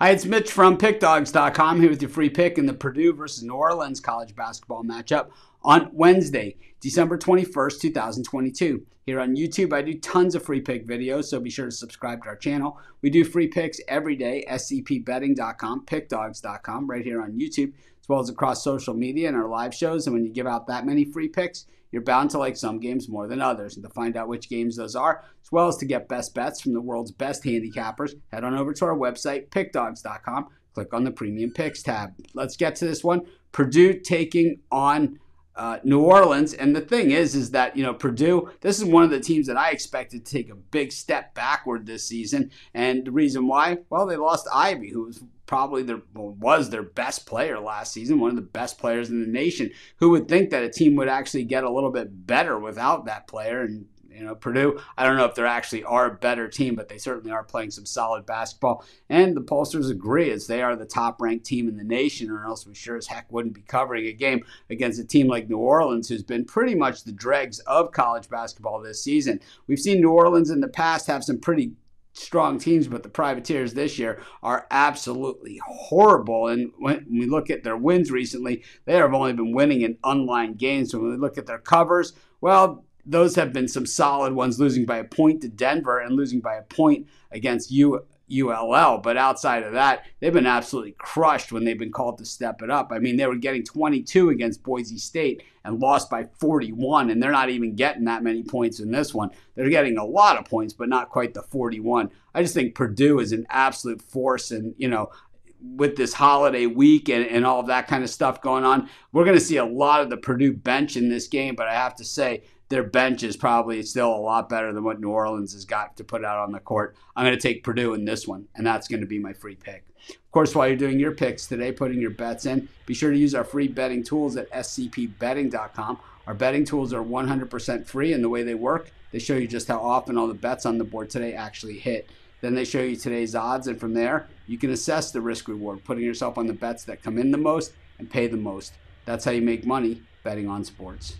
Hi, it's Mitch from PickDawgz.com here with your free pick in the Purdue versus New Orleans college basketball matchup on Wednesday, December 21st, 2022. Here on YouTube, I do tons of free pick videos, so be sure to subscribe to our channel. We do free picks every day, scpbetting.com, pickdawgz.com, right here on YouTube, as well as across social media and our live shows. And when you give out that many free picks, you're bound to like some games more than others. And to find out which games those are, as well as to get best bets from the world's best handicappers, head on over to our website, pickdawgz.com. Click on the Premium Picks tab. Let's get to this one. Purdue taking on uh, New Orleans. And the thing is, is that you know Purdue. This is one of the teams that I expected to take a big step backward this season. And the reason why, well, they lost Ivey, who was probably their was their best player last season, one of the best players in the nation. Who would think that a team would actually get a little bit better without that player? And you know, Purdue, I don't know if they're actually are a better team, but they certainly are playing some solid basketball. And the pollsters agree as they are the top ranked team in the nation, or else we sure as heck wouldn't be covering a game against a team like New Orleans, who's been pretty much the dregs of college basketball this season. We've seen New Orleans in the past have some pretty strong teams, but the Privateers this year are absolutely horrible. And when we look at their wins recently, they have only been winning in unlined games. When we look at their covers, well, those have been some solid ones, losing by a point to Denver and losing by a point against U, ULL. But outside of that, they've been absolutely crushed when they've been called to step it up. I mean, they were getting 22 against Boise State and lost by 41, and they're not even getting that many points in this one. They're getting a lot of points, but not quite the 41. I just think Purdue is an absolute force, and, you know, with this holiday week and, and all of that kind of stuff going on, we're going to see a lot of the Purdue bench in this game. But I have to say, their bench is probably still a lot better than what New Orleans has got to put out on the court. I'm going to take Purdue in this one, and that's going to be my free pick. Of course, while you're doing your picks today, putting your bets in, be sure to use our free betting tools at scpbetting.com. Our betting tools are 100% free, and the way they work, they show you just how often all the bets on the board today actually hit. Then they show you today's odds, and from there, you can assess the risk reward, putting yourself on the bets that come in the most and pay the most. That's how you make money betting on sports.